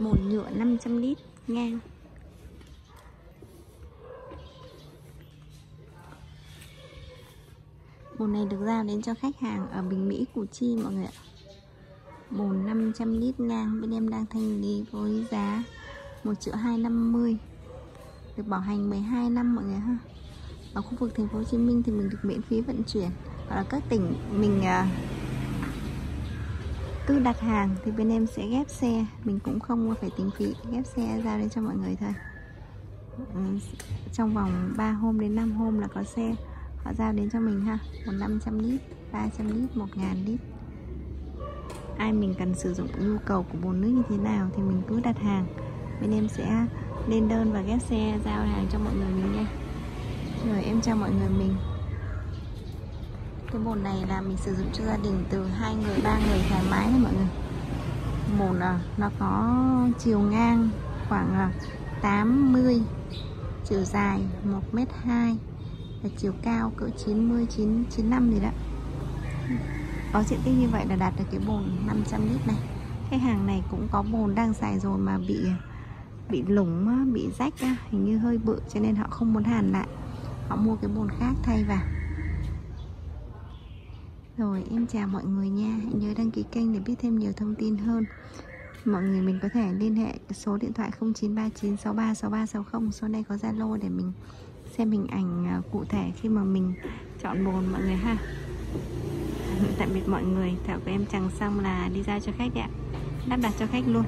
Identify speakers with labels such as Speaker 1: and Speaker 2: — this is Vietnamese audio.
Speaker 1: bồn nhựa 500 lít ngang. Bồn này được giao đến cho khách hàng ở Bình Mỹ, Củ Chi, mọi người ạ. Bồn 500 lít ngang, bên em đang thanh lý với giá 1 triệu 250 được bảo hành 12 năm, mọi người ha. Ở khu vực thành phố Hồ Chí Minh thì mình được miễn phí vận chuyển. Hoặc là các tỉnh mình à, cứ đặt hàng thì bên em sẽ ghép xe. Mình cũng không phải tính phí, ghép xe ra đến cho mọi người thôi. Ừ, trong vòng 3 hôm đến 5 hôm là có xe. Họ giao đến cho mình ha, một 500 lít 300 lít 1 ngàn lít. Ai mình cần sử dụng nhu cầu của bồn nước như thế nào thì mình cứ đặt hàng. Bên em sẽ lên đơn và ghép xe, giao hàng cho mọi người mình nha. Rồi em chào mọi người mình bồn này là mình sử dụng cho gia đình từ hai người ba người thoải mái này mọi người. Bồn à, nó có chiều ngang khoảng à, 80 chiều dài 1m2 và chiều cao cỡ 90 9 95 gì đó. Có diện tích như vậy là đạt được cái bồn 500 lít này. Cái hàng này cũng có bồn đang xài rồi mà bị bị lủng bị rách hình như hơi bự cho nên họ không muốn hàn lại. Họ mua cái bồn khác thay vào rồi, em chào mọi người nha. Hãy nhớ đăng ký kênh để biết thêm nhiều thông tin hơn. Mọi người mình có thể liên hệ số điện thoại 0939636360 Số này có Zalo để mình xem hình ảnh à, cụ thể khi mà mình chọn bồn mọi người ha. Tạm biệt mọi người. Thảo của em chẳng xong là đi ra cho khách ạ. Lắp đặt cho khách luôn.